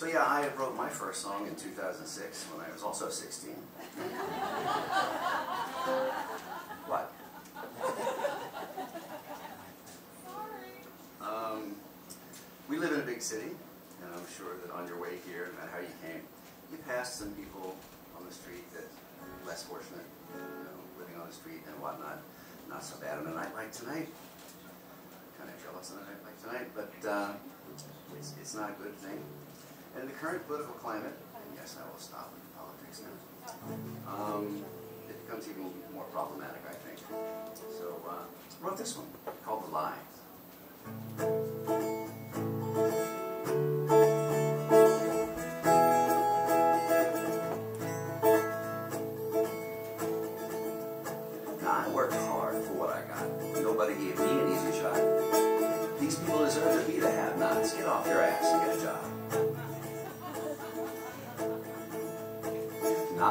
So yeah, I wrote my first song in 2006 when I was also 16. what? Um, we live in a big city, and I'm sure that on your way here, no matter how you came, you passed some people on the street that less fortunate, you know, living on the street and whatnot. Not so bad on a night like tonight. Kind of jealous on a night like tonight, but uh, it's, it's not a good thing. And in the current political climate, and yes, I will stop with politics now, um, it becomes even more problematic, I think. So uh, I wrote this one called The Lie. I worked hard for what I got. Nobody gave me an easy shot. These people deserve to be the have-nots. Get off your ass and get a job.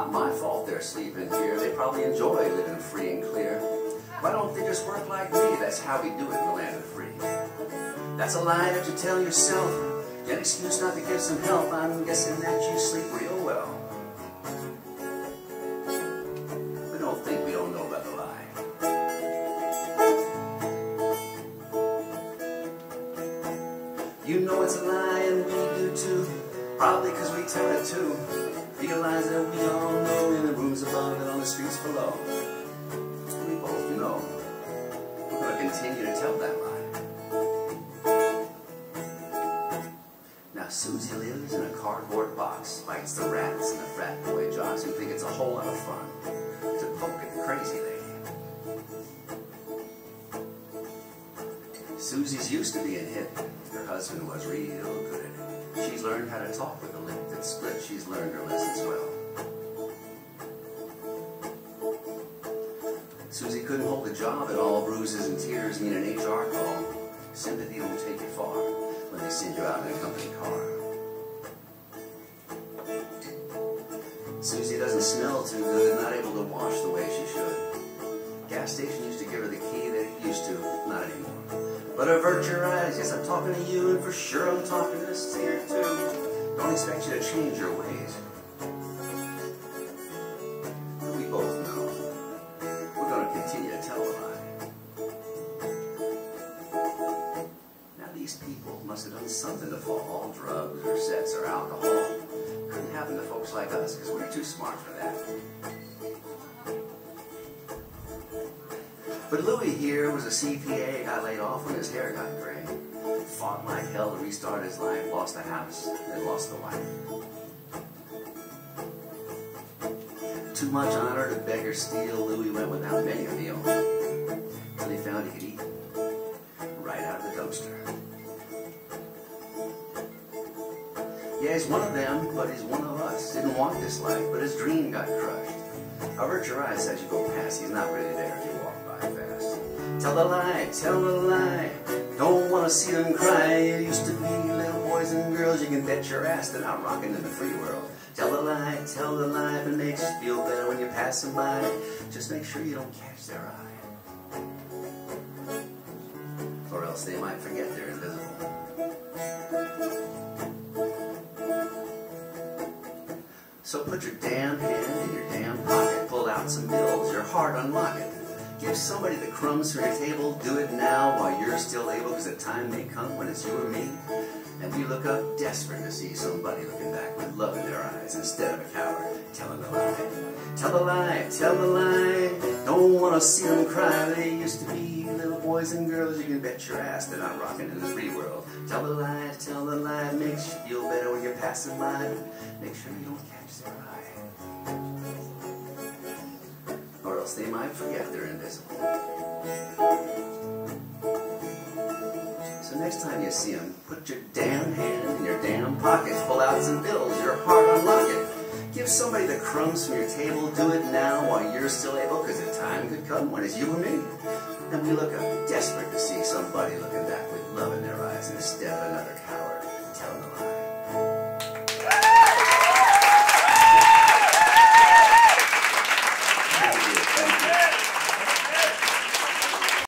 Not my fault they're sleeping here. They probably enjoy living free and clear. Why don't they just work like me? That's how we do it in the land of free. That's a lie that you tell yourself. An excuse not to get some help. I'm guessing that you sleep real well. But don't think we don't know about the lie. You know it's a lie Probably because we tell it too. Realize that we all know in the rooms above and on the streets below. We both know. We're going to continue to tell that lie. Now Susie lives in a cardboard box, fights the rats and the frat boy jocks who think it's a whole lot of fun to poke at the crazy lady. Susie's used to being hit. Her husband was real good Learned how to talk with a lip that split. She's learned her lessons well. Susie couldn't hold a job at all. Bruises and tears mean an HR call. Sympathy don't take you far when they send you out in a company car. Susie doesn't smell too good, not able to wash the way she should. Gas station used to give her the key that it used to, not anymore. But avert your eyes, yes, I'm talking to you, and for sure I'm talking to singer too. Don't expect you to change your ways. We both know we're going to continue to tell a lie. Now these people must have done something to fall, drugs or sets or alcohol. Couldn't happen to folks like us because we're too smart for that. But Louis here was a CPA, got laid off when his hair got gray. Fought like hell to restart his life, lost the house, and lost the wife. Too much honor to beg or steal, Louis went without many a meal. Till he found he could eat right out of the dumpster. Yeah, he's one of them, but he's one of us. Didn't want this life, but his dream got crushed. Avert your eyes as you go past. He's not really there Tell a lie, tell a lie. Don't want to see them cry. It used to be little boys and girls. You can bet your ass they're not rocking in the free world. Tell a lie, tell a lie. If it makes you feel better when you pass them by, just make sure you don't catch their eye. Or else they might forget they're invisible. So put your damn hand in your damn pocket, pull out some bills, your heart unlock it. Give somebody the crumbs from your table, do it now while you're still able, because the time may come when it's you or me. And we look up desperate to see somebody looking back with love in their eyes instead of a coward telling a lie. Tell the lie, tell the lie, don't want to see them cry. They used to be little boys and girls, you can bet your ass they're not rocking in the free world. Tell the lie, tell the lie, makes you feel better when you're passing by. Make sure you don't catch their eye else they might forget they're invisible. So next time you see them, put your damn hand in your damn pocket, pull out some bills, your heart unlock it. Give somebody the crumbs from your table, do it now while you're still able, because the time could come when it's you and me. And we look up, desperate to see somebody looking back with love in their eyes instead of another coward telling a lie.